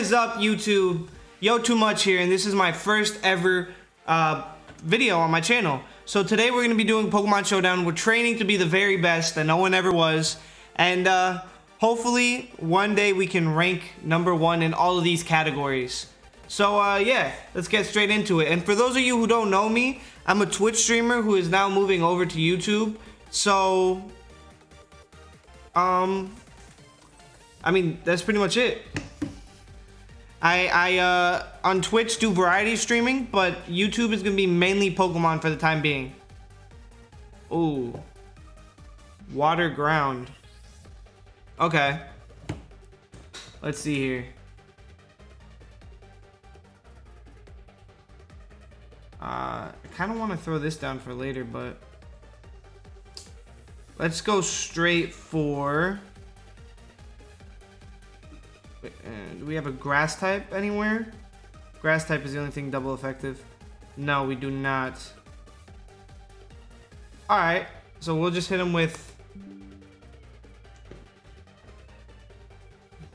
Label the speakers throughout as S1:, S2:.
S1: is up YouTube? Yio2much here and this is my first ever uh, video on my channel. So today we're going to be doing Pokemon Showdown. We're training to be the very best that no one ever was. And uh, hopefully one day we can rank number one in all of these categories. So uh, yeah, let's get straight into it. And for those of you who don't know me, I'm a Twitch streamer who is now moving over to YouTube. So, um, I mean, that's pretty much it. I, I uh, on Twitch do variety streaming, but YouTube is gonna be mainly Pokemon for the time being. Ooh. Water ground. Okay. Let's see here. Uh, I kind of want to throw this down for later, but let's go straight for do we have a grass type anywhere? Grass type is the only thing double effective. No, we do not. Alright, so we'll just hit him with...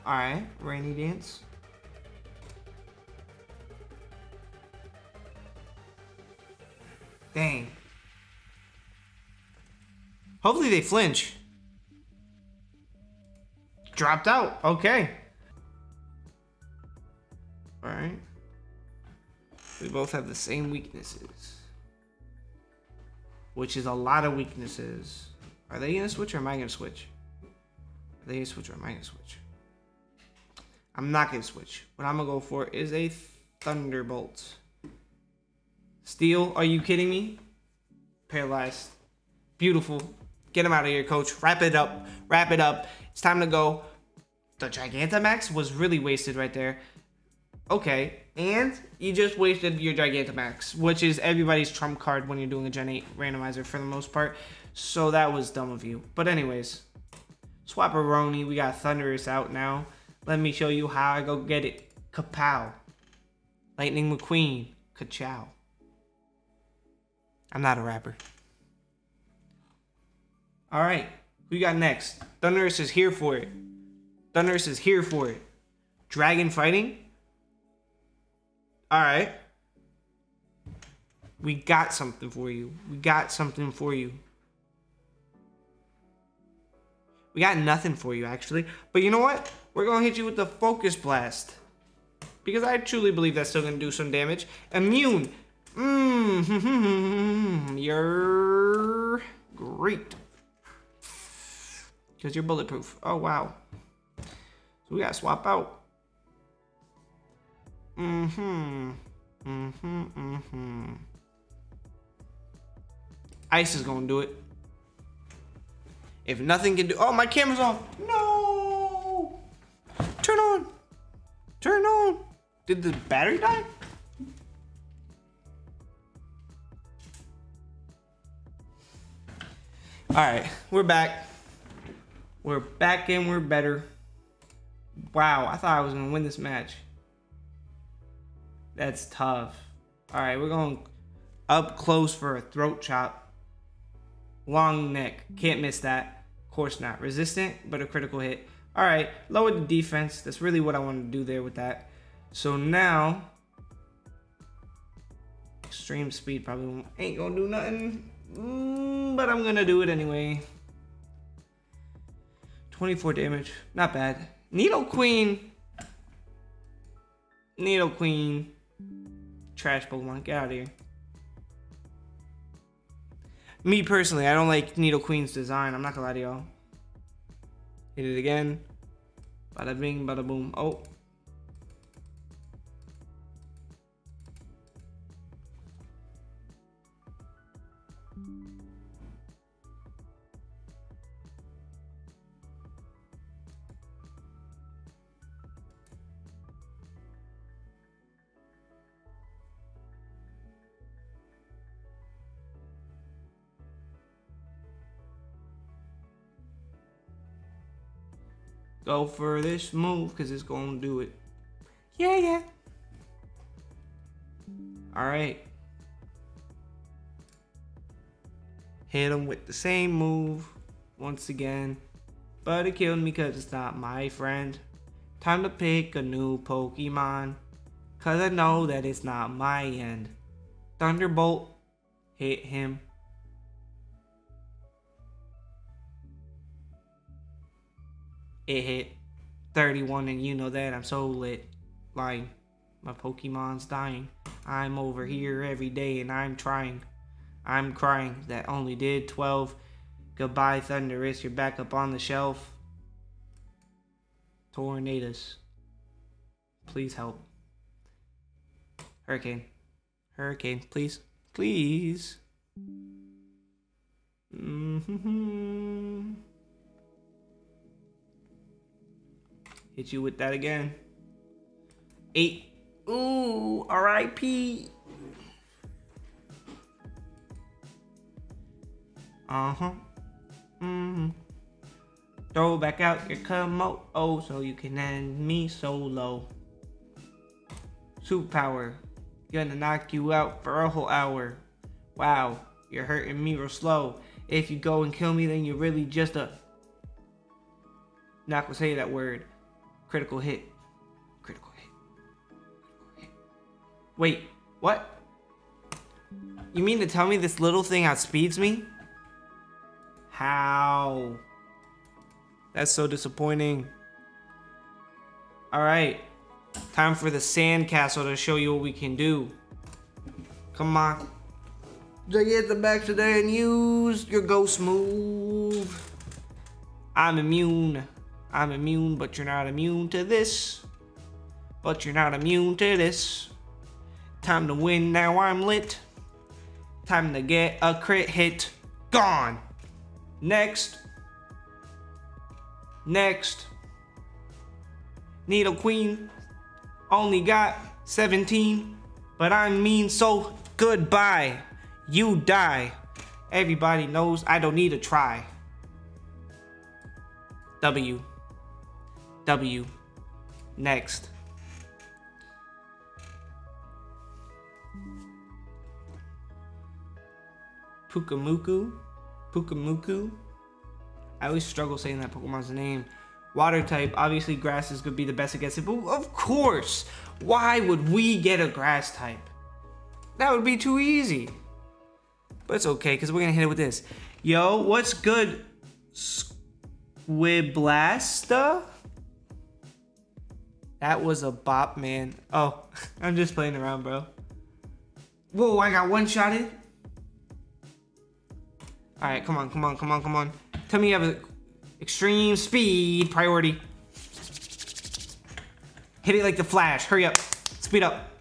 S1: Alright, Rainy Dance. Dang. Hopefully they flinch. Dropped out. Okay. Alright. We both have the same weaknesses. Which is a lot of weaknesses. Are they gonna switch or am I gonna switch? Are they gonna switch or am I gonna switch? I'm not gonna switch. What I'm gonna go for is a Thunderbolt. Steel, are you kidding me? Paralyzed. Beautiful. Get him out of here, coach. Wrap it up. Wrap it up. It's time to go. The Gigantamax was really wasted right there. Okay, and you just wasted your Gigantamax, which is everybody's trump card when you're doing a Gen 8 randomizer for the most part. So that was dumb of you. But anyways, Swapperoni, we got Thundurus out now. Let me show you how I go get it. Kapow. Lightning McQueen. Kachow. I'm not a rapper. Alright, who you got next? Thundurus is here for it. Thundurus is here for it. Dragon fighting? All right. We got something for you. We got something for you. We got nothing for you, actually. But you know what? We're going to hit you with the Focus Blast. Because I truly believe that's still going to do some damage. Immune. Mmm. You're great. Because you're bulletproof. Oh, wow. So we got to swap out. Mm-hmm. Mm-hmm. Mm-hmm. Ice is gonna do it. If nothing can do oh my camera's off. No Turn on. Turn on. Did the battery die? Alright, we're back. We're back and we're better. Wow, I thought I was gonna win this match. That's tough. All right, we're going up close for a throat chop. Long neck. Can't miss that. Of course not. Resistant, but a critical hit. All right, lower the defense. That's really what I want to do there with that. So now, extreme speed probably ain't gonna do nothing, mm, but I'm gonna do it anyway. 24 damage, not bad. Nidoqueen. Needle Queen trash. Get out here. Me personally, I don't like Nidoqueen's design. I'm not gonna lie to y'all. Hit it again. Bada bing, bada boom. Oh, Go for this move because it's going to do it. Yeah, yeah. All right. Hit him with the same move once again. But it killed me because it's not my friend. Time to pick a new Pokemon. Cause I know that it's not my end. Thunderbolt hit him. It hit 31 and you know that I'm so lit. Like my Pokemon's dying. I'm over here every day and I'm trying. I'm crying that only did 12. Goodbye, Thundurus. You're back up on the shelf. Tornadus. Please help. Hurricane. Hurricane, please. Please. Mm-hmm. Hit you with that again. Eight. Ooh, R.I.P. Uh-huh. Mm-hmm. Throw back out your Komodo so you can end me solo. Superpower. Gonna knock you out for a whole hour. Wow, you're hurting me real slow. If you go and kill me, then you're really just a... Not gonna say that word. Critical hit. Critical hit. Critical hit. Wait, what? You mean to tell me this little thing outspeeds me? How? That's so disappointing. Alright. Time for the sandcastle to show you what we can do. Come on. Get the back today and use your ghost move. I'm immune. I'm immune, but you're not immune to this. But you're not immune to this. Time to win, now I'm lit. Time to get a crit hit. Gone. Next. Next. Nidoqueen only got 17, but I mean so goodbye. You die. Everybody knows I don't need to try. W. W. Next. Pyukumuku. Pyukumuku. I always struggle saying that Pokemon's name. Water type, obviously grass is gonna be the best against it, but of course, why would we get a grass type? That would be too easy. But it's okay, because we're gonna hit it with this. Yo, what's good? Squiblasta? That was a bop, man. Oh, I'm just playing around, bro. Whoa, I got one shotted. All right, come on, come on, come on, come on. Tell me you have a extreme speed priority. Hit it like the flash. Hurry up. Speed up.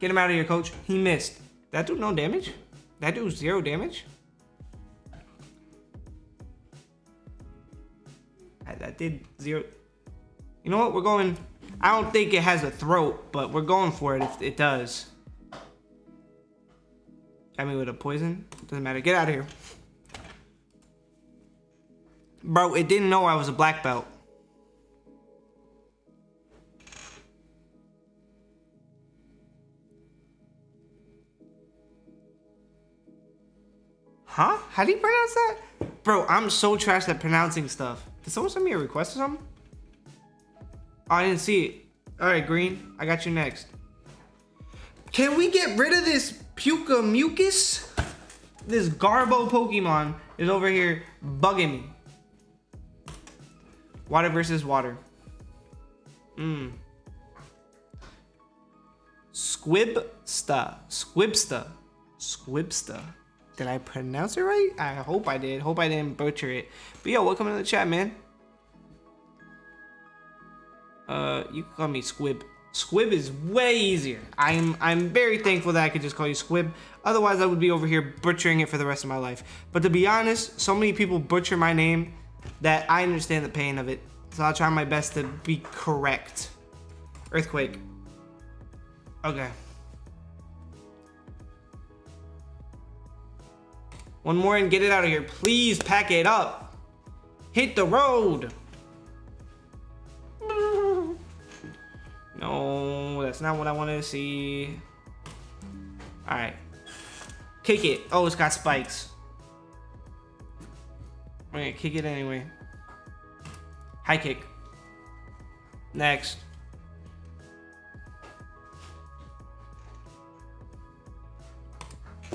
S1: Get him out of here, coach. He missed. That do no damage? That do zero damage? That did zero. You know what? We're going. I don't think it has a throat, but we're going for it if it does. I mean, with a poison. Doesn't matter. Get out of here. Bro, it didn't know I was a black belt. Huh? How do you pronounce that? Bro, I'm so trash at pronouncing stuff. Did someone send me a request or something? Oh, I didn't see it. All right, Green, I got you next. Can we get rid of this Puka Mucus? This Garbo Pokemon is over here bugging me. Water versus water. Mmm. Squibsta. Squibsta. Squibsta. Did I pronounce it right? I hope I did. Hope I didn't butcher it. But yo, welcome to the chat, man. Uh, you can call me Squib. Squib is way easier. I'm I'm very thankful that I could just call you Squib. Otherwise, I would be over here butchering it for the rest of my life. But to be honest, so many people butcher my name that I understand the pain of it. So I'll try my best to be correct. Earthquake. Okay. One more and get it out of here. Please pack it up. Hit the road. No, that's not what I wanted to see. Alright. Kick it. Oh, it's got spikes. I'm gonna kick it anyway. High kick. Next.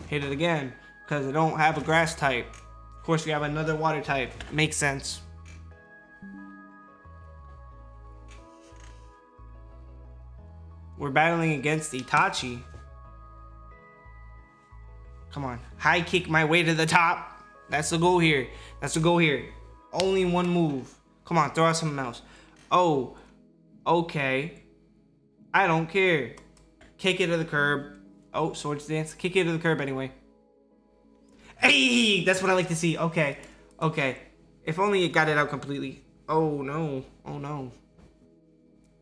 S1: Hit it again, because I don't have a grass type. Of course, we have another water type. Makes sense. We're battling against Itachi. Come on. High kick my way to the top. That's the goal here. That's the goal here. Only one move. Come on, throw out something else. Oh, okay. I don't care. Kick it to the curb. Oh, swords dance. Kick it to the curb anyway. Hey, that's what I like to see. Okay, okay. If only it got it out completely. Oh no, oh no.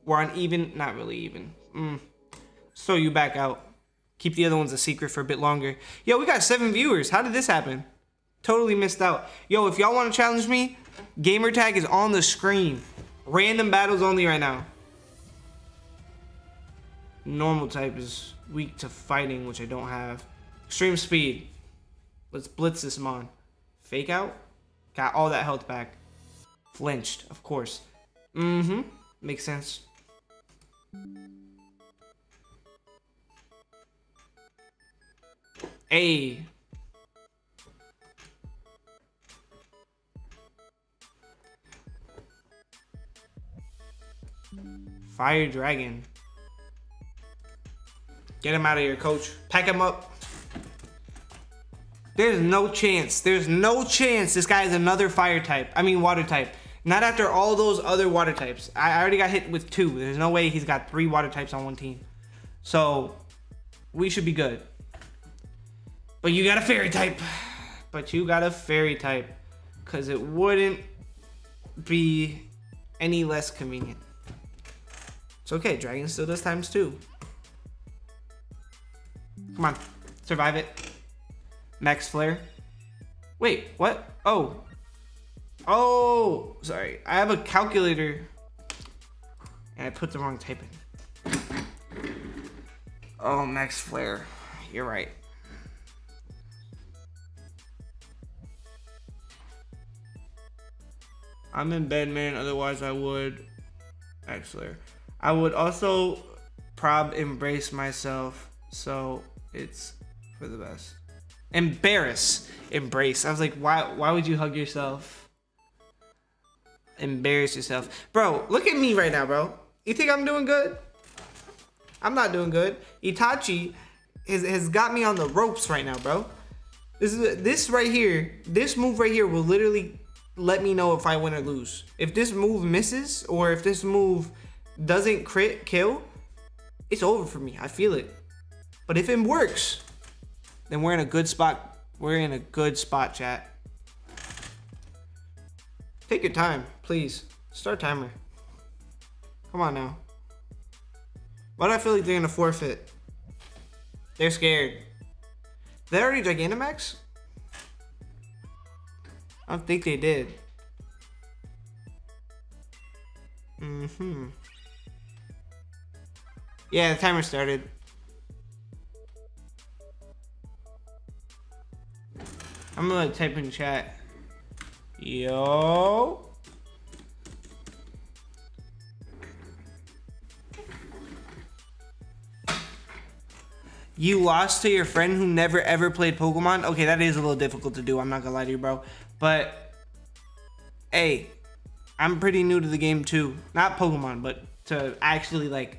S1: We're on even, not really even. Mm. So you back out. Keep the other ones a secret for a bit longer. Yo, we got seven viewers. How did this happen? Totally missed out. Yo, if y'all want to challenge me, gamer tag is on the screen. Random battles only right now. Normal type is weak to fighting, which I don't have. Extreme speed. Let's blitz this mon. Fake out. Got all that health back. Flinched, of course. Mm-hmm. Makes sense. A. Fire Dragon. Get him out of here, coach. Pack him up. There's no chance. There's no chance this guy is another fire type. I mean water type. Not after all those other water types. I already got hit with two. There's no way he's got three water types on one team. So we should be good. But you got a fairy type. But you got a fairy type. Because it wouldn't be any less convenient. It's okay. Dragon still does times two. Come on. Survive it. Max Flare. Wait, what? Oh. Oh, sorry. I have a calculator. And I put the wrong type in. Oh, Max Flare. You're right. I'm in bed, man. Otherwise, I would. Actually, I would also prob embrace myself. So it's for the best. Embarrass, embrace. I was like, why? Why would you hug yourself? Embarrass yourself, bro. Look at me right now, bro. You think I'm doing good? I'm not doing good. Itachi has, has got me on the ropes right now, bro. This is this right here. This move right here will literally let me know if I win or lose. If this move misses or if this move doesn't crit kill, it's over for me. I feel it. But if it works, then we're in a good spot. We're in a good spot, chat. Take your time, please. Start timer. Come on now. Why do I feel like they're gonna forfeit? They're scared. They already Gigantamax? I don't think they did. Mm-hmm. Yeah, the timer started. I'm gonna type in chat. Yo. You lost to your friend who never ever played Pokemon? Okay, that is a little difficult to do. I'm not gonna lie to you, bro. But, hey, I'm pretty new to the game too. Not Pokemon, but to actually like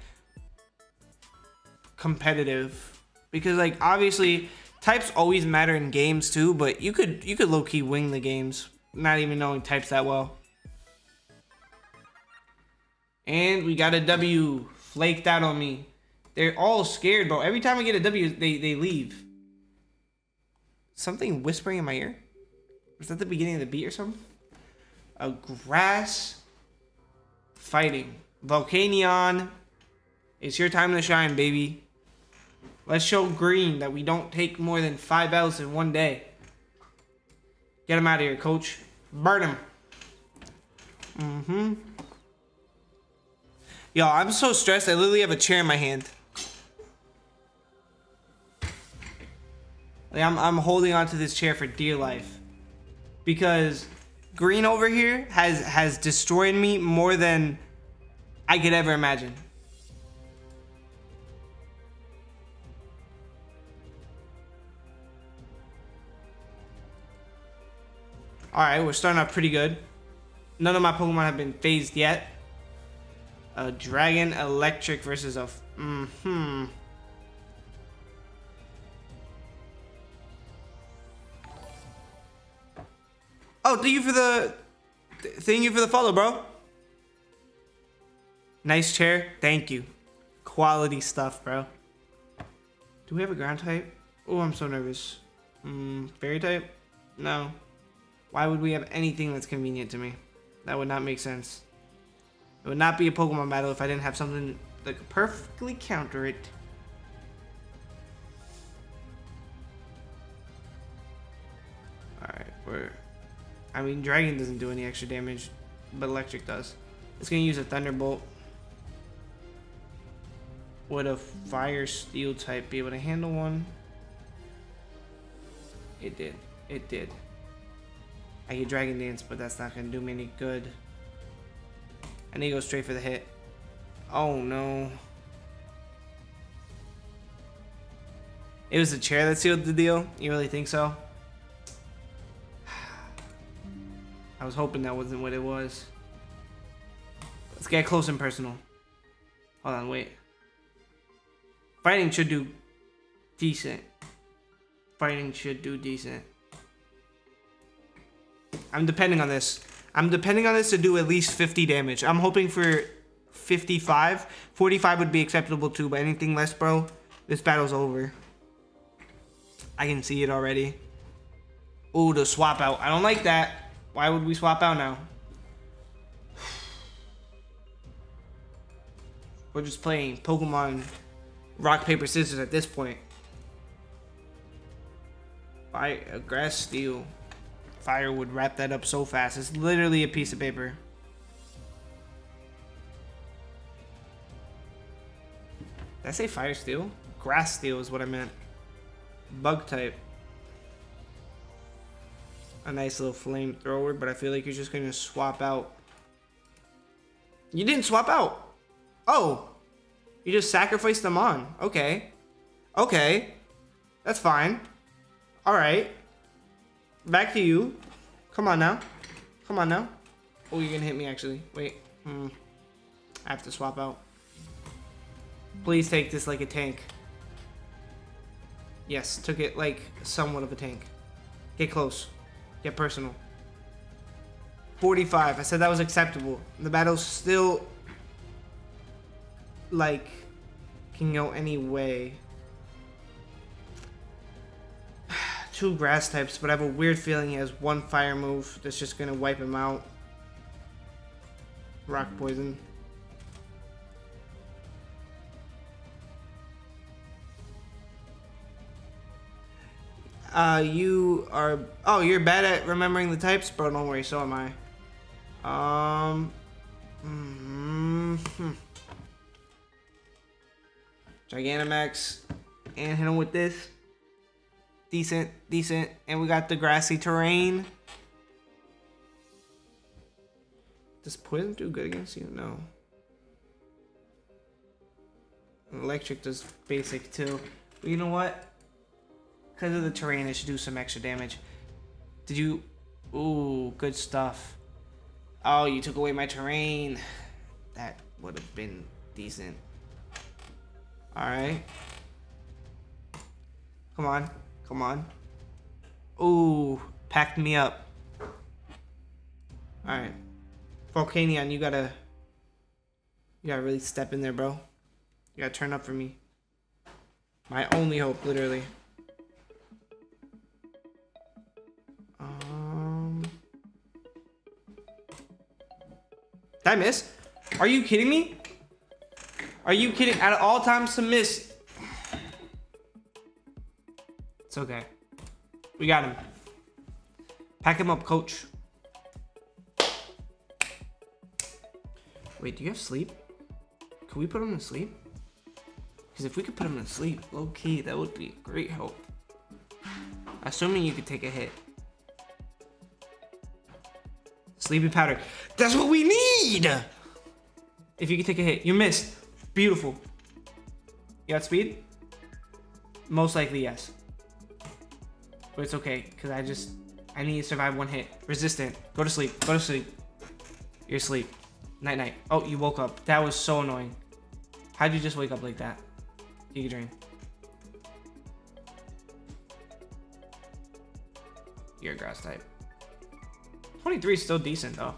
S1: competitive. Because like obviously types always matter in games too, but you could you could low key wing the games, not even knowing types that well. And we got a W flaked out on me. They're all scared, bro. Every time I get a W, they, they leave. Something whispering in my ear? Was that the beginning of the beat or something? A grass fighting. Volcanion, it's your time to shine, baby. Let's show Green that we don't take more than five L's in one day. Get him out of here, coach. Burn him. Mm-hmm. Yo, I'm so stressed. I literally have a chair in my hand. Like I'm, I'm holding onto this chair for dear life because green over here has has destroyed me more than I could ever imagine. Alright, we're starting off pretty good. None of my Pokemon have been phased yet. A Dragon Electric versus a... Mm-hmm. Oh, thank you for the... Thank you for the follow, bro. Nice chair. Thank you. Quality stuff, bro. Do we have a ground type? Oh, I'm so nervous. Hmm, fairy type? No. Why would we have anything that's convenient to me? That would not make sense. It would not be a Pokemon battle if I didn't have something that could perfectly counter it. Alright, we're... I mean, Dragon doesn't do any extra damage, but Electric does. It's going to use a Thunderbolt. Would a Fire Steel type be able to handle one? It did. It did. I get Dragon Dance, but that's not going to do me any good. I need to go straight for the hit. Oh, no. It was the chair that sealed the deal? You really think so? Was hoping that wasn't what it was. Let's get close and personal. Hold on, wait. Fighting should do decent. Fighting should do decent. I'm depending on this. I'm depending on this to do at least 50 damage. I'm hoping for 55. 45 would be acceptable too, but anything less, bro, this battle's over. I can see it already. Ooh, the swap out. I don't like that. Why would we swap out now? We're just playing Pokemon rock, paper, scissors at this point. A grass steel. Fire would wrap that up so fast. It's literally a piece of paper. Did I say fire steel? Grass steel is what I meant. Bug type. A nice little flamethrower, but I feel like you're just gonna swap out. You didn't swap out. Oh, you just sacrificed them on. Okay. Okay. That's fine. All right. Back to you. Come on now. Come on now. Oh, you're gonna hit me actually. Wait. Hmm. I have to swap out. Please take this like a tank. Yes, took it like somewhat of a tank. Get close. Get personal. 45. I said that was acceptable. The battle's still like can go any way. two grass types, but I have a weird feeling he has one fire move that's just gonna wipe him out. Rock poison. Uh, you are... Oh, you're bad at remembering the types? Bro, don't worry, so am I. Um... Mm -hmm. Gigantamax. And hit him with this decent, decent. And we got the grassy terrain. Does poison do good against you? No. Electric does basic too. But you know what? Because of the terrain, it should do some extra damage. Did you... Ooh, good stuff. Oh, you took away my terrain. That would have been decent. Alright. Come on. Come on. Ooh, packed me up. Alright. Volcanion, you gotta... You gotta really step in there, bro. You gotta turn up for me. My only hope, literally. Did I miss? Are you kidding me? Are you kidding? At all times to miss it's okay. We got him. Pack him up, coach. Wait, do you have sleep? Can we put him to sleep? Because if we could put him to sleep, low key, that would be great help. Assuming you could take a hit. Sleepy powder. That's what we need! If you can take a hit. You missed. Beautiful. You got speed? Most likely, yes. But it's okay, because I just... I need to survive one hit. Resistant. Go to sleep. Go to sleep. You're asleep. Night night. Oh, you woke up. That was so annoying. How'd you just wake up like that? Giga Drain. You're a grass type. 23 is still decent though.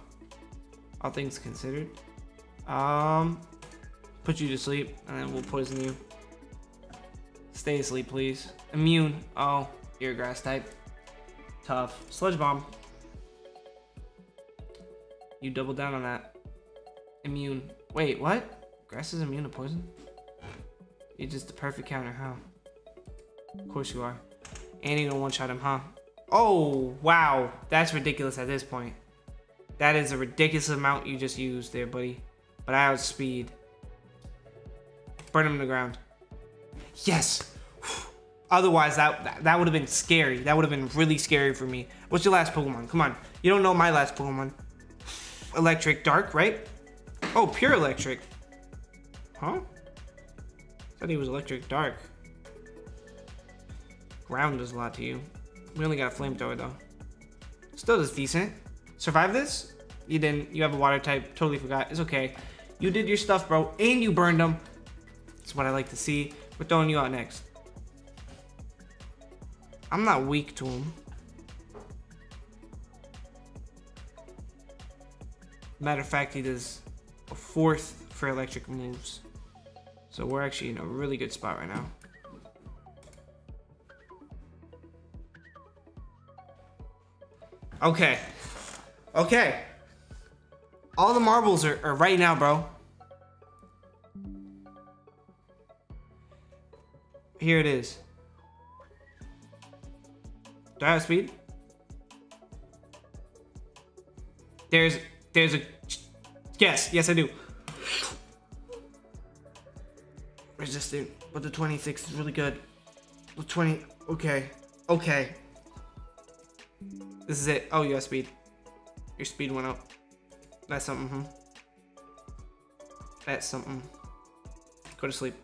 S1: All things considered. Um, put you to sleep and then we'll poison you. Stay asleep, please. Immune. Oh, you're a grass type. Tough. Sludge bomb. You double down on that. Immune. Wait, what? Grass is immune to poison? You're just the perfect counter, huh? Of course you are. And you don't one-shot him, huh? Oh, wow. That's ridiculous at this point. That is a ridiculous amount you just used there, buddy. But I outspeed. Burn him to the ground. Yes! Otherwise, that, that, would have been scary. That would have been really scary for me. What's your last Pokemon? Come on. You don't know my last Pokemon. Electric Dark, right? Oh, pure electric. Huh? Thought he was electric dark. Ground does a lot to you. We only got a flamethrower though. Still does decent. Survive this? You didn't. You have a water type. Totally forgot. It's okay. You did your stuff, bro. And you burned them. That's what I like to see. We're throwing you out next. I'm not weak to him. Matter of fact, he does a fourth for electric moves. So we're actually in a really good spot right now. Okay. Okay. All the marbles are, are right now, bro. Here it is. Do I have speed? There's, there's a, yes, yes I do. Resistant, but the 26 is really good. The 20, okay, okay. This is it. Oh, you have speed. Your speed went up. That's something, hmm? That's something. Go to sleep.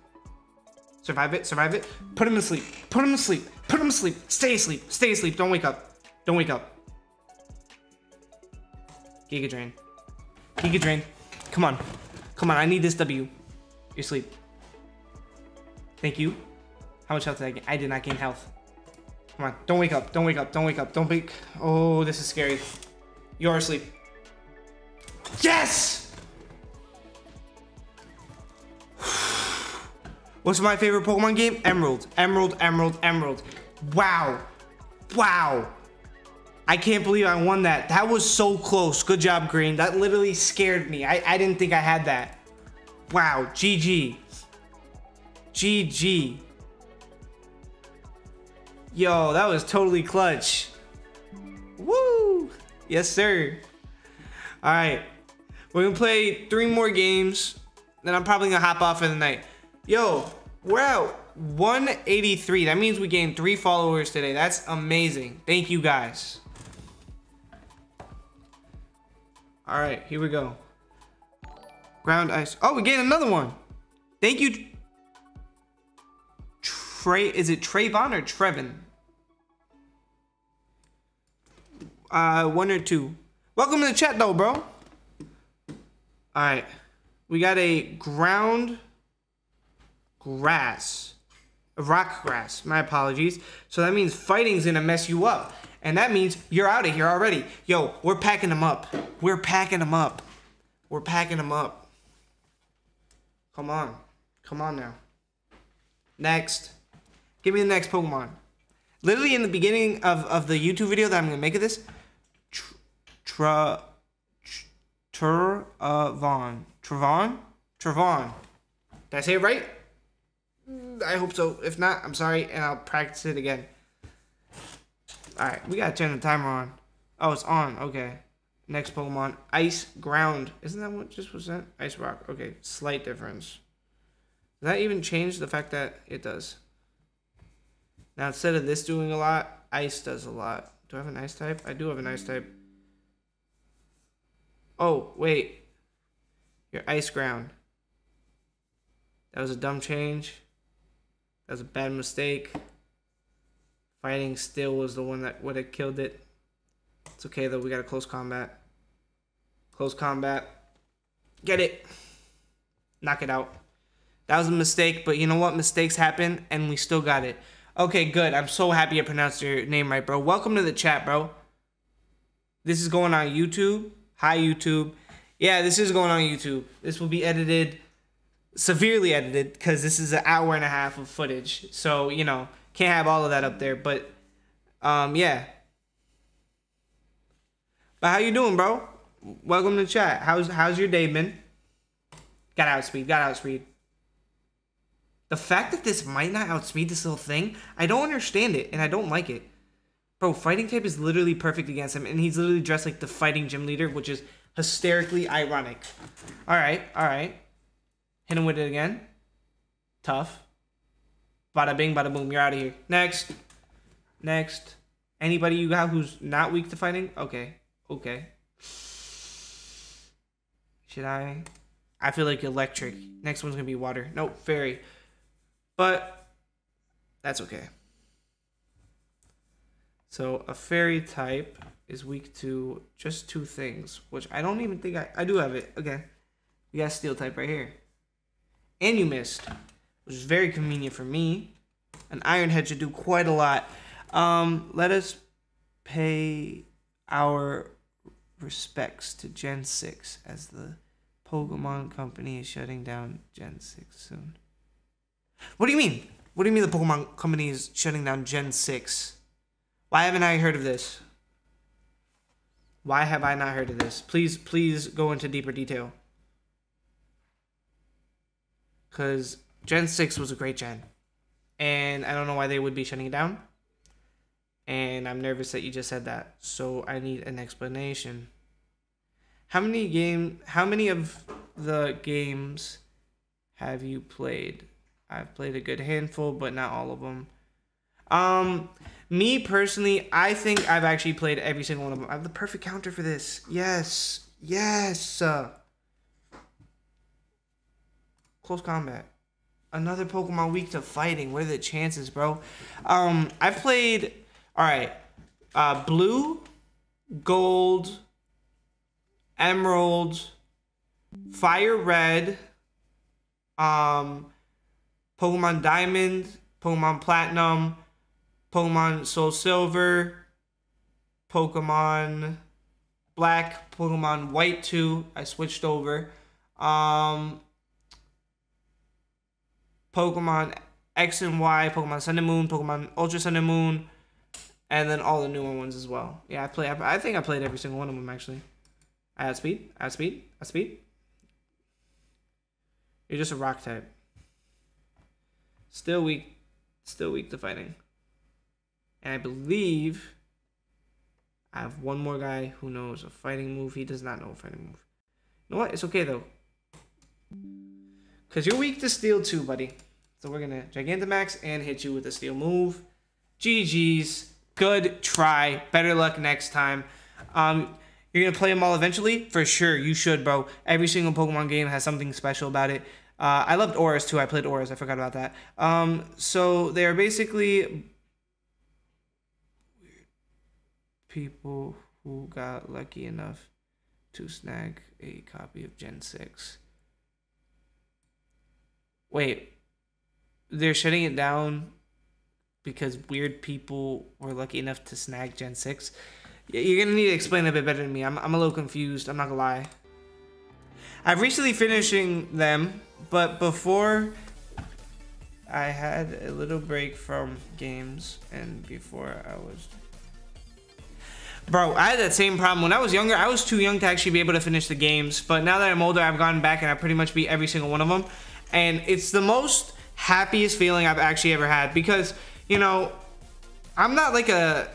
S1: Survive it, survive it. Put him to sleep. Put him to sleep. Put him to sleep. Stay asleep. Stay asleep. Don't wake up. Don't wake up. Giga Drain. Giga Drain. Come on. Come on, I need this W. You're asleep. Thank you. How much health did I gain? I did not gain health. Come on, don't wake up, don't wake up, don't wake up, don't wake. Oh, this is scary. You're asleep. Yes! What's my favorite Pokemon game? Emerald, Emerald, Emerald, Emerald. Wow, wow. I can't believe I won that. That was so close. Good job, Green. That literally scared me. I, I didn't think I had that. Wow, GG. GG. Yo, that was totally clutch. Woo! Yes, sir. All right. We're going to play three more games. Then I'm probably going to hop off for the night. Yo, we're at 183. That means we gained three followers today. That's amazing. Thank you, guys. All right, here we go. Ground ice. Oh, we gained another one. Thank you, Trey, is it Trayvon or Trevin? Uh, one or two. Welcome to the chat though, bro. All right, we got a ground grass, rock grass. My apologies. So that means fighting's gonna mess you up, and that means you're out of here already. Yo, we're packing them up. We're packing them up. We're packing them up. Come on, come on now. Next. Give me the next Pokemon. Literally in the beginning of, of the YouTube video that I'm going to make of this, Tra... Travon. Travon? Travon. Did I say it right? Mm. I hope so. If not, I'm sorry, and I'll practice it again. Alright, we gotta turn the timer on. Oh, it's on. Okay. Next Pokemon. Ice Ground. Isn't that what just was that? Ice Rock. Okay, slight difference. Does that even change the fact that it does? Now instead of this doing a lot, ice does a lot. Do I have an ice type? I do have an ice type. Oh, wait. Your ice ground. That was a dumb change. That was a bad mistake. Fighting still was the one that would have killed it. It's okay though, we got a close combat. Close combat. Get it. Knock it out. That was a mistake, but you know what? Mistakes happen and we still got it. Okay, good. I'm so happy I pronounced your name right, bro. Welcome to the chat, bro. This is going on YouTube. Hi, YouTube. Yeah, this is going on YouTube. This will be edited, severely edited, because this is an hour and a half of footage. So, you know, can't have all of that up there. But, um, yeah. But how you doing, bro? Welcome to chat. How's how's your day been? Got outspeed. Got outspeed. The fact that this might not outspeed this little thing, I don't understand it, and I don't like it. Bro, fighting type is literally perfect against him, and he's literally dressed like the fighting gym leader, which is hysterically ironic. Alright, alright. Hit him with it again. Tough. Bada bing, bada boom, you're out of here. Next. Next. Anybody you got who's not weak to fighting? Okay. Okay. Should I? I feel like electric. Next one's gonna be water. Nope, fairy. But that's okay. So a fairy type is weak to just two things, which I don't even think I, I do have it. Okay. We got steel type right here. And you missed, which is very convenient for me. An iron head should do quite a lot. Um, let us pay our respects to Gen 6 as the Pokemon Company is shutting down Gen 6 soon. What do you mean? What do you mean the Pokemon Company is shutting down Gen 6? Why haven't I heard of this? Why have I not heard of this? Please, please go into deeper detail. Because Gen 6 was a great gen. And I don't know why they would be shutting it down. And I'm nervous that you just said that. So I need an explanation. How many game how many of the games have you played? I've played a good handful, but not all of them. Um me personally, I think I've actually played every single one of them. I have the perfect counter for this. Yes. Yes. Uh, close combat. Another Pokemon weak to fighting. What are the chances, bro? Um, I've played. All right. Uh, blue, gold, emerald, fire red, um, Pokemon Diamond, Pokemon Platinum, Pokemon Soul Silver, Pokemon Black, Pokemon White 2. I switched over. Um, Pokemon X and Y, Pokemon Sun and Moon, Pokemon Ultra Sun and Moon, and then all the newer ones as well. Yeah, I play. I think I played every single one of them actually. I speed. I speed. I speed. You're just a rock type. Still weak. Still weak to fighting. And I believe I have one more guy who knows a fighting move. He does not know a fighting move. You know what? It's okay though. Because you're weak to steel too, buddy. So we're going to Gigantamax and hit you with a steel move. GG's. Good try. Better luck next time. Um, you're going to play them all eventually? For sure. You should, bro. Every single Pokemon game has something special about it. Uh, I loved ORAS too. I played ORAS. I forgot about that. Um, so they're basically people who got lucky enough to snag a copy of Gen 6. Wait, they're shutting it down because weird people were lucky enough to snag Gen 6? You're gonna need to explain a bit better than me. I'm, I'm a little confused. I'm not gonna lie. I've recently finishing them, but before I had a little break from games and before I was Bro, I had that same problem. When I was younger, I was too young to actually be able to finish the games. But now that I'm older, I've gone back and I pretty much beat every single one of them. And it's the most happiest feeling I've actually ever had. Because, you know, I'm not like a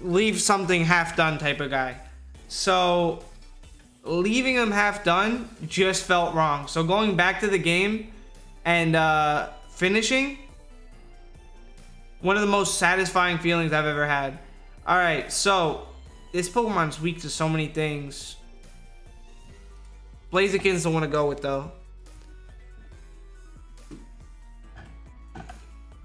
S1: leave something half done type of guy. So, leaving them half done just felt wrong. So, going back to the game and uh, finishing, one of the most satisfying feelings I've ever had. Alright, so this Pokemon's weak to so many things. Blaziken's the one to go with though.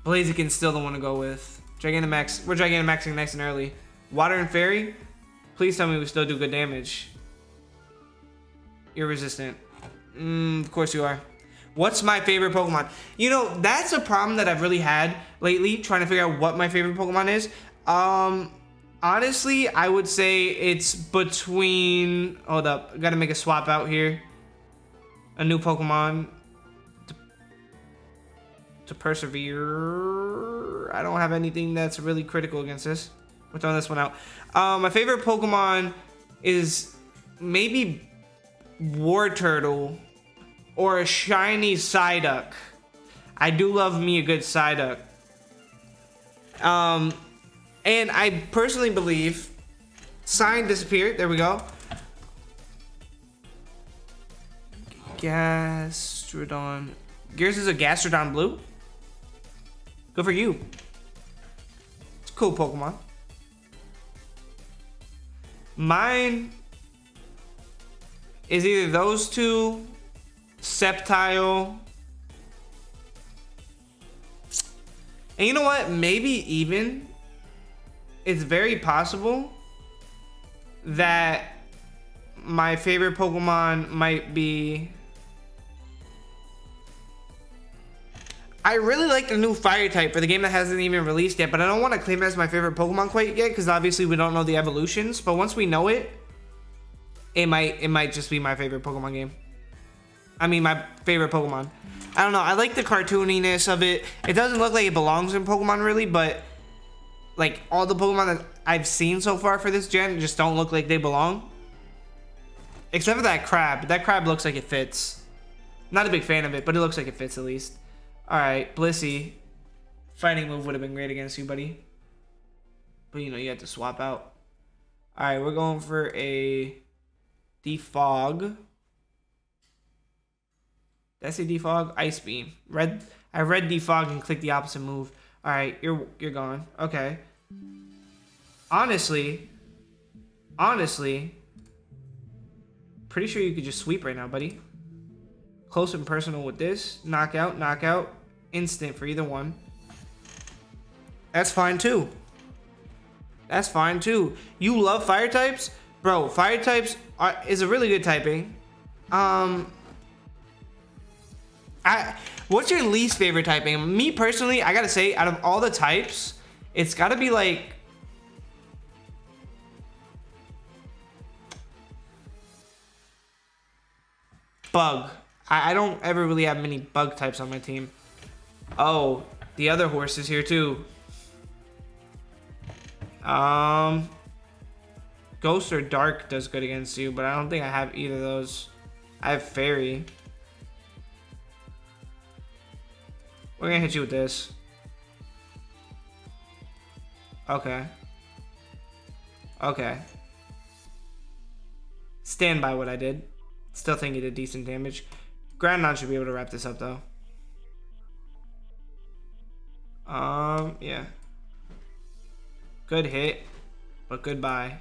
S1: Blaziken's still the one to go with. Gigantamax, we're Gigantamaxing nice and early. Water and Fairy, please tell me we still do good damage. You're resistant. Mm, of course you are. What's my favorite Pokemon? You know, that's a problem that I've really had lately, trying to figure out what my favorite Pokemon is. Um, honestly, I would say it's between... Hold up, I gotta make a swap out here. A new Pokemon to, to persevere. I don't have anything that's really critical against this. We're throwing this one out. Um, my favorite Pokemon is maybe Wartortle or a shiny Psyduck. I do love me a good Psyduck. Um, and I personally believe sign disappeared. There we go. Gastrodon. Gears is a Gastrodon blue. Good for you. It's cool Pokemon. Mine is either those two, Sceptile. And you know what? Maybe even it's very possible that my favorite Pokemon might be. I really like the new fire type for the game that hasn't even released yet, but I don't want to claim it as my favorite Pokemon quite yet because obviously we don't know the evolutions. But once we know it, it might it might just be my favorite Pokemon game. I mean, my favorite Pokemon. I don't know. I like the cartooniness of it. It doesn't look like it belongs in Pokemon really, but like all the Pokemon that I've seen so far for this gen just don't look like they belong. Except for that crab. That crab looks like it fits. Not a big fan of it, but it looks like it fits at least. Alright, Blissey. Fighting move would have been great against you, buddy. But you know, you have to swap out. Alright, we're going for a defog. That's a defog? Ice beam. Red I read defog and clicked the opposite move. Alright, you're you're gone. Okay. Honestly, honestly, pretty sure you could just sweep right now, buddy. Close and personal with this. Knockout, knockout. Instant for either one. That's fine too. That's fine too. You love fire types? Bro, fire types are, is a really good typing. Um, I, what's your least favorite typing? Me personally, I gotta say, out of all the types, it's gotta be like bug. I, I don't ever really have many bug types on my team. Oh, the other horse is here too. Um, Ghost or Dark does good against you, but I don't think I have either of those. I have Fairy. We're gonna hit you with this. Okay. Okay. Stand by what I did. Still think he did decent damage. Groudon should be able to wrap this up though. Um, yeah. Good hit, but goodbye.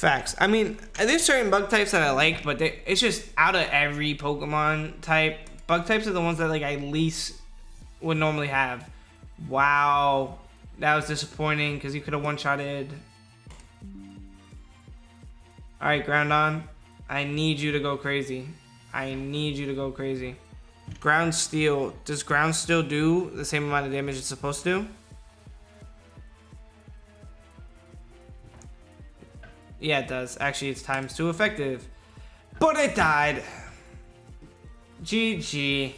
S1: Facts. I mean, there's certain bug types that I like, but it's just out of every Pokemon type, bug types are the ones that like I least would normally have. Wow, that was disappointing because you could have one-shotted. All right, Groudon, I need you to go crazy. I need you to go crazy. Ground Steel. Does Ground Steel do the same amount of damage it's supposed to? Yeah, it does. Actually, it's times two effective. But it died. GG.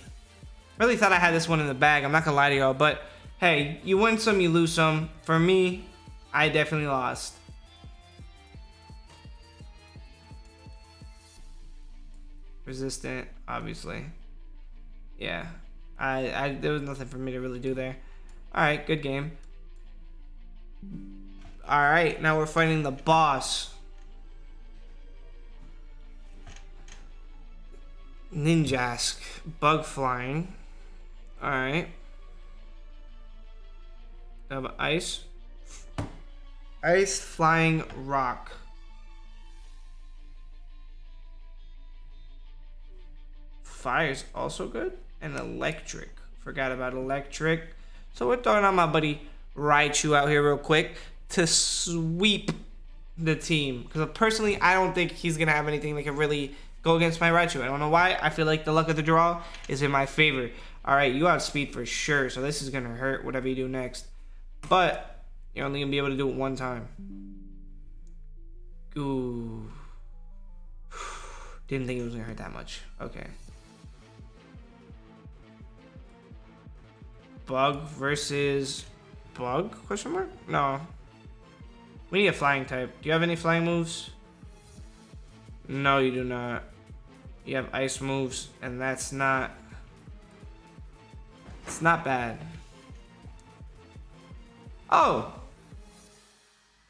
S1: Really thought I had this one in the bag. I'm not gonna lie to y'all, but hey, you win some, you lose some. For me, I definitely lost. Resistant, obviously. Yeah. I, I there was nothing for me to really do there. Alright, good game. Alright, now we're fighting the boss. Ninjask. Bug flying. Alright. Have ice. Ice Flying Rock. Fire's also good. And electric. Forgot about electric. So we're throwing on my buddy Raichu out here real quick to sweep the team. Because personally, I don't think he's going to have anything that can really go against my Raichu. I don't know why. I feel like the luck of the draw is in my favor. All right, you have speed for sure. So this is going to hurt whatever you do next. But you're only going to be able to do it one time. Ooh. Didn't think it was going to hurt that much. Okay. Bug versus bug? Question mark? No. We need a flying type. Do you have any flying moves? No, you do not. You have ice moves, and that's not... It's not bad. Oh!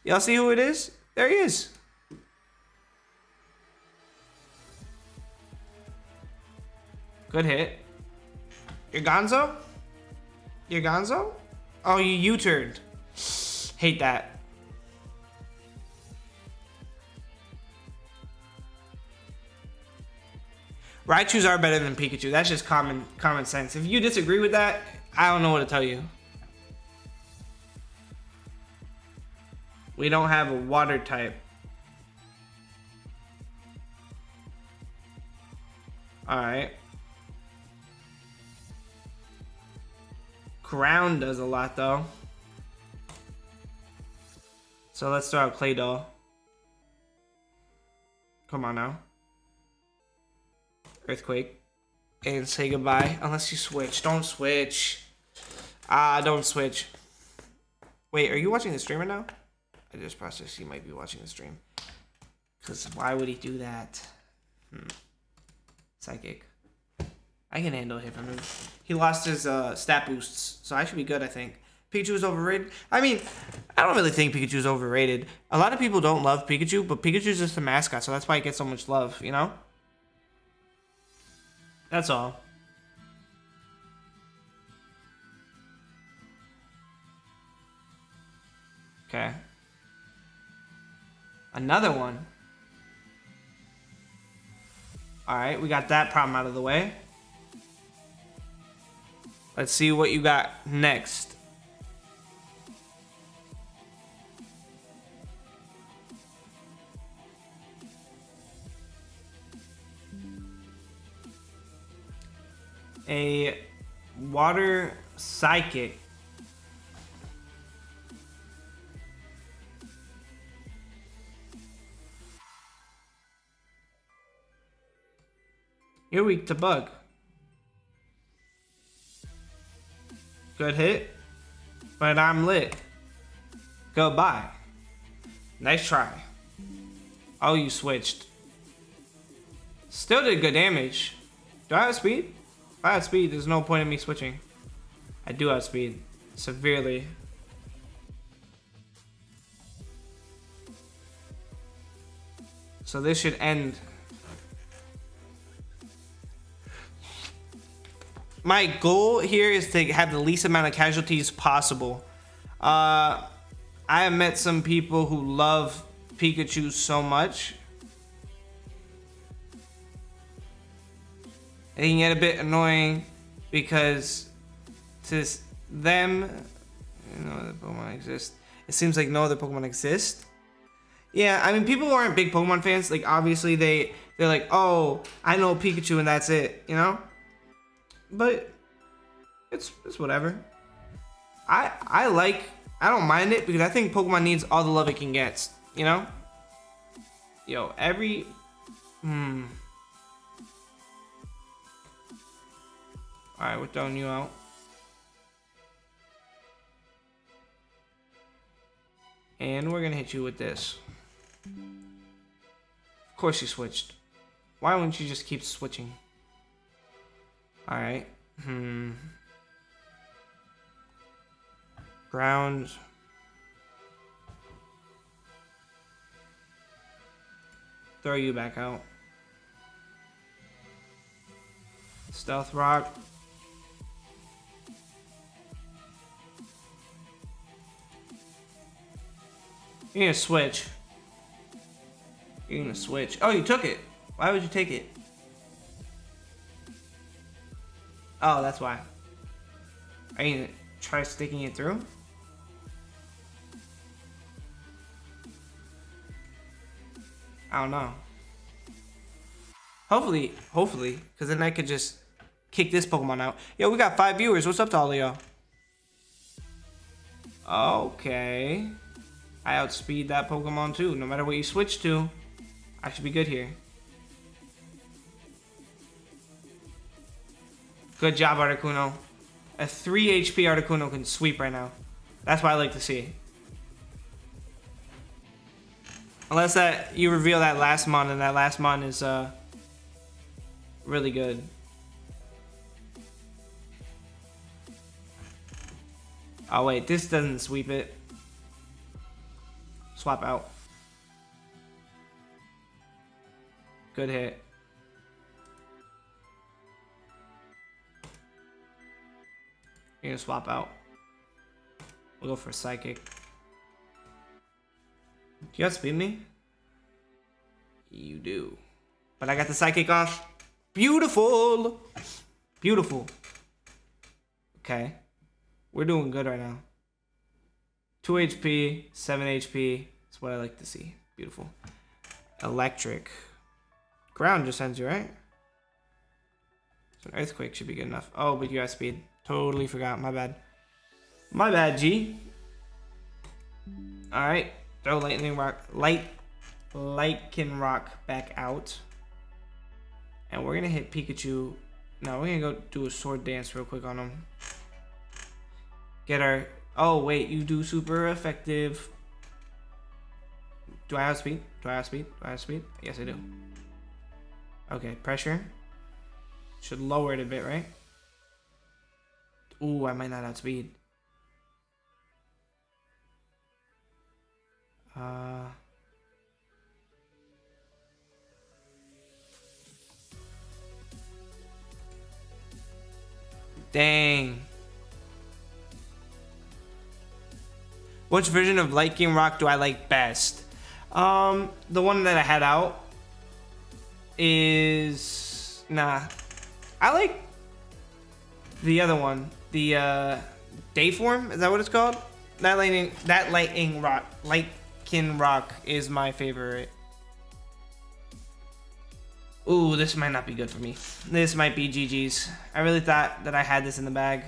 S1: Y'all see who it is? There he is. Good hit. You're Gonzo? You're Gonzo? Oh, you U-turned. Hate that. Raichus are better than Pikachu. That's just common common sense. If you disagree with that, I don't know what to tell you. We don't have a water type. Alright. Ground does a lot though. So let's throw out Claydol. Come on now. Earthquake. And say goodbye. Unless you switch. Don't switch. Ah, don't switch. Wait, are you watching the stream right now? I just processed he might be watching the stream. Because why would he do that? Hmm. Psychic. I can handle him. I mean, he lost his uh, stat boosts, so I should be good, I think. Pikachu is overrated. I mean, I don't really think Pikachu is overrated. A lot of people don't love Pikachu, but Pikachu is just a mascot, so that's why it gets so much love, you know? That's all. Okay. Another one. Alright, we got that problem out of the way. Let's see what you got next. A water psychic. You're weak to bug. Good hit. But I'm lit. Goodbye. Nice try. Oh, you switched. Still did good damage. Do I have speed? I have speed, there's no point in me switching. I do have speed. Severely. So this should end my goal here is to have the least amount of casualties possible. Uh, I have met some people who love Pikachu so much. It can get a bit annoying because to them, no other Pokemon exist. It seems like no other Pokemon exist. Yeah, I mean, people who aren't big Pokemon fans, like obviously they they're like, oh, I know Pikachu and that's it, you know. But it's it's whatever. I I like I don't mind it because I think Pokemon needs all the love it can get. You know. Yo, every hmm. All right, we're throwing you out. And we're gonna hit you with this. Of course you switched. Why wouldn't you just keep switching? Alright. Hmm. Ground. Throw you back out. Stealth Rock. You're gonna switch. You're gonna switch. Oh, you took it. Why would you take it? Oh, that's why. Are you gonna try sticking it through? I don't know. Hopefully, hopefully, because then I could just kick this Pokemon out. Yo, we got five viewers. What's up to all of y'all? Okay. I outspeed that Pokemon too. No matter what you switch to, I should be good here. Good job, Articuno. A 3 HP Articuno can sweep right now. That's what I like to see. Unless that you reveal that last mon and that last mon is uh really good. Oh wait, this doesn't sweep it. Swap out. Good hit. You're gonna swap out. We'll go for a psychic. Do you outspeed me? You do. But I got the psychic off. Beautiful! Beautiful. Okay. We're doing good right now. 2 HP, 7 HP. That's what I like to see. Beautiful. Electric. Ground just ends you, right? So an earthquake should be good enough. Oh, but you got speed. Totally forgot. My bad. My bad, G. Alright. Throw lightning rock. Light. light can Lycanroc back out. And we're gonna hit Pikachu. No, we're gonna go do a sword dance real quick on him. Get our... Oh, wait. You do super effective. Do I have speed? Do I have speed? Do I have speed? Yes, I do. Okay, pressure. Should lower it a bit, right? Ooh, I might not have speed. Uh... Dang. Which version of Lycanroc do I like best? Um, the one that I had out is nah. I like the other one, the uh, Dayform. Is that what it's called? That lightning, that lightning rock, Lycanroc is my favorite. Ooh, this might not be good for me. This might be GG's. I really thought that I had this in the bag.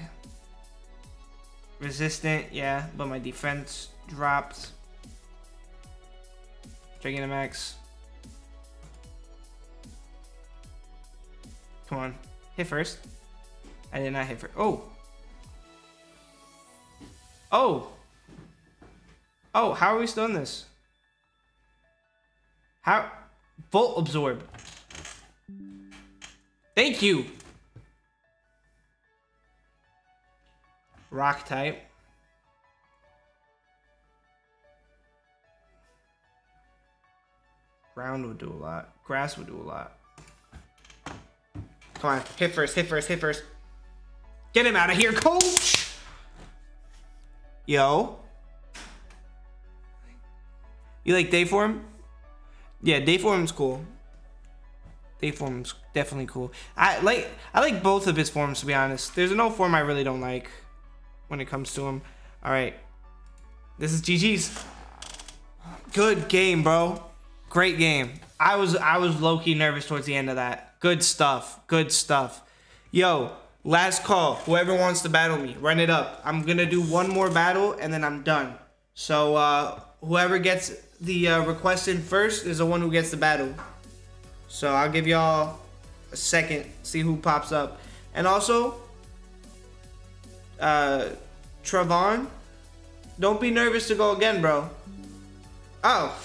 S1: Resistant, yeah, but my defense dropped. Gigantamax. Come on, hit first. I did not hit first. Oh! Oh! Oh, how are we still in this? How? Volt Absorb. Thank you! Rock type. Ground would do a lot. Grass would do a lot. Come on, hit first, hit first, hit first. Get him out of here, coach! Yo. You like day form? Yeah, Dayform's cool. Dayform's definitely cool. I like I like both of his forms to be honest. There's no form I really don't like when it comes to him. All right. This is GG's. Good game, bro. Great game. I was I was low key nervous towards the end of that. Good stuff. Good stuff. Yo, last call. Whoever wants to battle me, run it up. I'm gonna do one more battle and then I'm done. So uh, whoever gets the uh, request in first is the one who gets the battle. So I'll give y'all a second, see who pops up, and also uh, Travon, don't be nervous to go again, bro. Oh.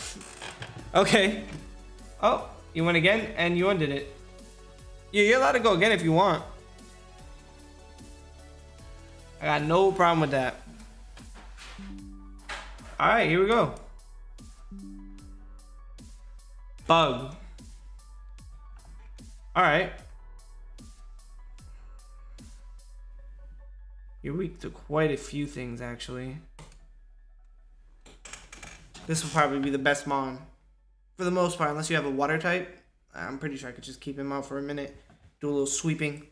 S1: Okay. Oh, you went again and you undid it. Yeah, you're allowed to go again if you want. I got no problem with that. Alright, here we go. Bug. Alright. You're weak to quite a few things, actually. This will probably be the best Mon. For the most part, unless you have a water type. I'm pretty sure I could just keep him out for a minute. Do a little sweeping.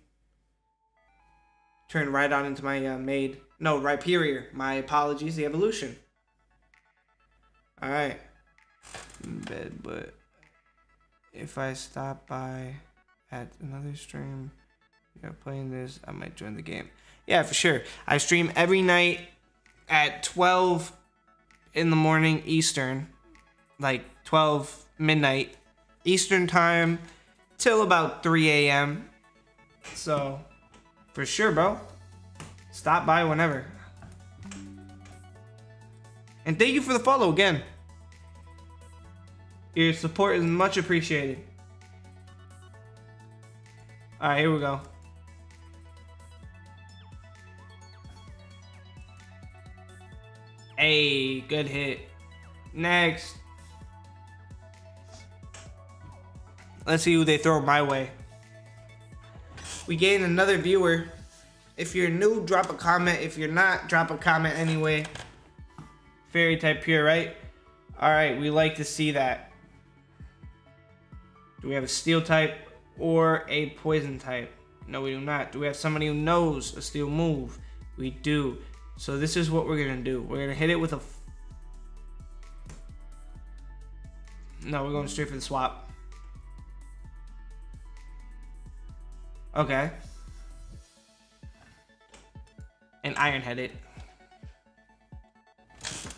S1: Turn right on into my uh, maid. No, Rhyperior. My apologies, the evolution. Alright. Bed, but if I stop by at another stream, you're playing this, I might join the game. Yeah, for sure. I stream every night at 12 in the morning Eastern, like 12 midnight Eastern time till about 3 a.m. So, for sure, bro. Stop by whenever. And thank you for the follow again. Your support is much appreciated. Alright, here we go. Hey, good hit. Next. Let's see who they throw my way. We gain another viewer. If you're new, drop a comment. If you're not, drop a comment anyway. Fairy type pure, right? Alright, we like to see that. Do we have a steel type or a poison type? No, we do not. Do we have somebody who knows a steel move? We do. So this is what we're gonna do. We're gonna hit it with a. No, we're going straight for the swap. Okay. And iron headed.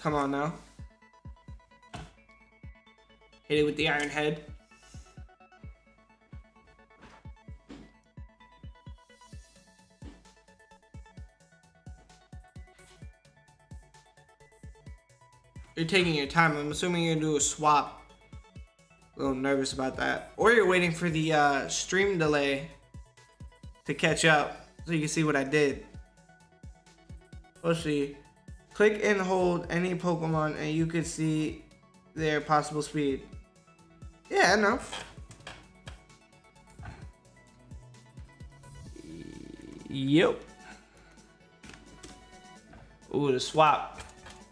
S1: Come on now. Hit it with the iron head. You're taking your time. I'm assuming you're gonna do a swap. A little nervous about that. Or you're waiting for the uh, stream delay to catch up so you can see what I did. Let's see. Click and hold any Pokemon and you can see their possible speed. Yeah, I know. Yep. Ooh, the swap.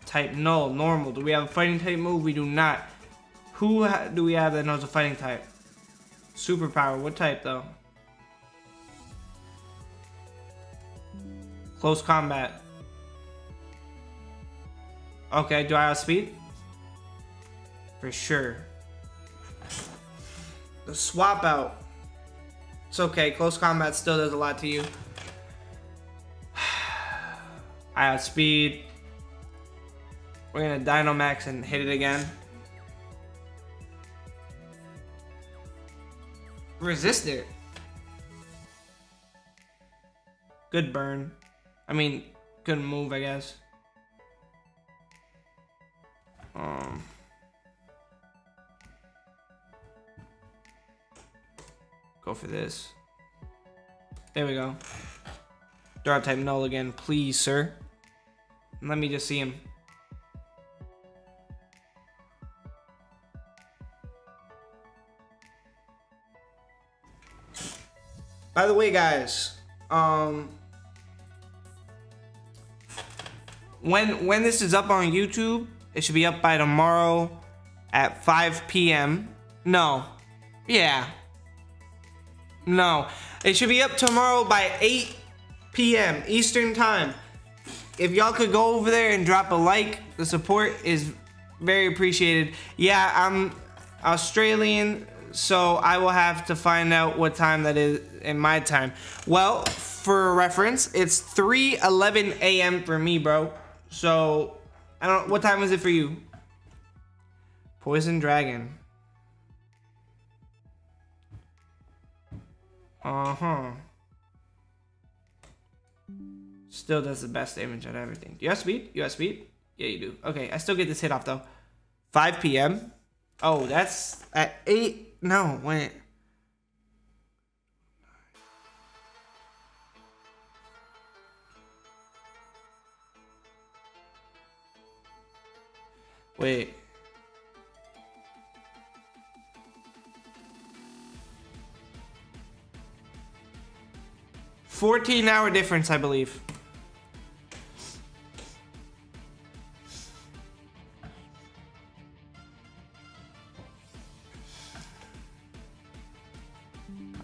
S1: Type null, normal. Do we have a fighting type move? We do not. Who do we have that knows a fighting type? Superpower. What type though? Close combat. Okay, do I have speed? For sure. The swap out. It's okay, close combat still does a lot to you. I have speed. We're gonna Dynamax and hit it again. Resist it. Good burn. I mean, couldn't move, I guess. Um. Go for this. There we go. Dark type null again, please, sir. Let me just see him. By the way, guys, um, when when this is up on YouTube, it should be up by tomorrow at 5 p.m. No, yeah, no, it should be up tomorrow by 8 p.m. Eastern time. If y'all could go over there and drop a like, the support is very appreciated. Yeah, I'm Australian, so I will have to find out what time that is in my time. Well, for reference, it's 3:11 a.m. for me, bro. So, I don't what time is it for you? Poison Dragon. Uh-huh. Still does the best damage of everything. Do you have speed? You have speed? Yeah, you do. Okay, I still get this hit off though. 5 p.m. Oh, that's at 8. No, wait. Wait. Fourteen hour difference, I believe.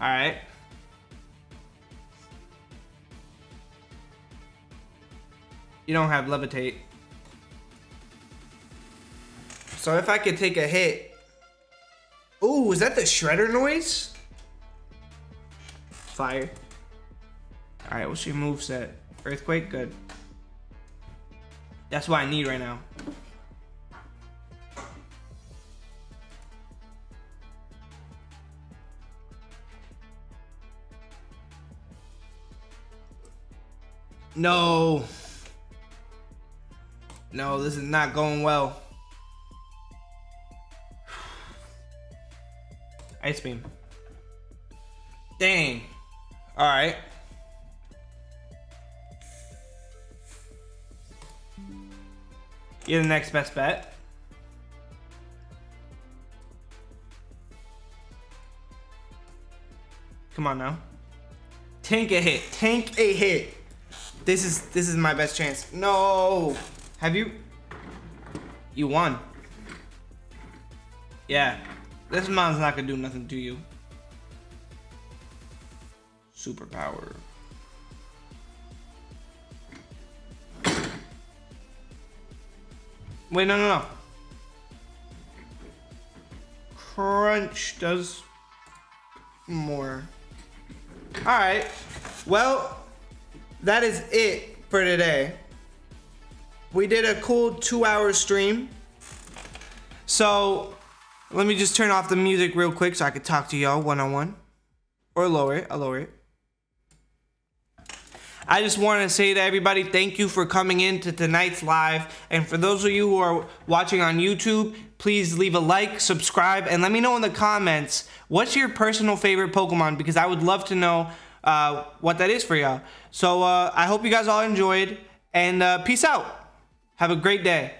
S1: All right. You don't have levitate. So if I could take a hit. Ooh, is that the shredder noise? Fire. Alright, what's your move set? Earthquake? Good. That's what I need right now. No. No, this is not going well. Ice beam. Dang. All right. You're the next best bet. Come on now. Tank a hit. Tank a hit. This is this is my best chance. No. Have you? You won. Yeah. This man's not gonna do nothing to you. Superpower. Wait, no, no, no. Crunch does more. All right. Well, that is it for today. We did a cool two hour stream. So let me just turn off the music real quick so I could talk to y'all one on one. Or lower it. I'll lower it. I just want to say to everybody, thank you for coming in to tonight's live. And for those of you who are watching on YouTube, please leave a like, subscribe, and let me know in the comments what's your personal favorite Pokemon because I would love to know uh, what that is for y'all. So uh, I hope you guys all enjoyed, and uh, peace out. Have a great day.